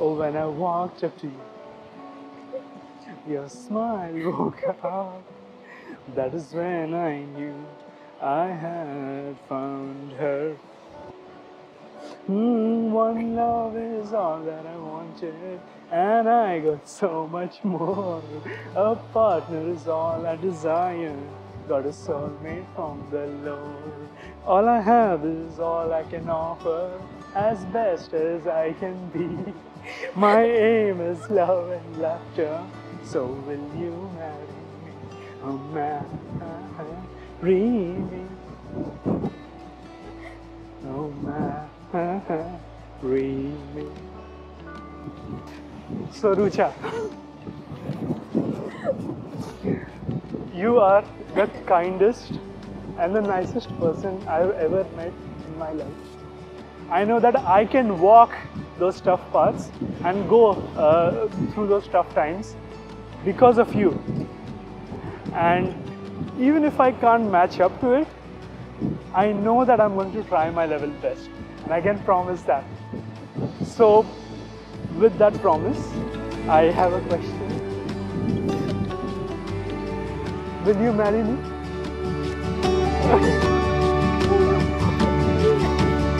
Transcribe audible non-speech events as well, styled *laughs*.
Oh, when I walked up to you, your smile woke up. That is when I knew I had found her. Hmm, one love is all that I wanted, and I got so much more. A partner is all I desire. Got a soulmate from the Lord. All I have is all I can offer, as best as I can be. My aim is love and laughter, so will you marry me? Oh, marry me. Oh, marry me. So, Rucha, you are the kindest and the nicest person I've ever met in my life. I know that I can walk those tough paths and go uh, through those tough times because of you. And even if I can't match up to it, I know that I'm going to try my level best. And I can promise that. So, with that promise, I have a question. Will you marry me? *laughs*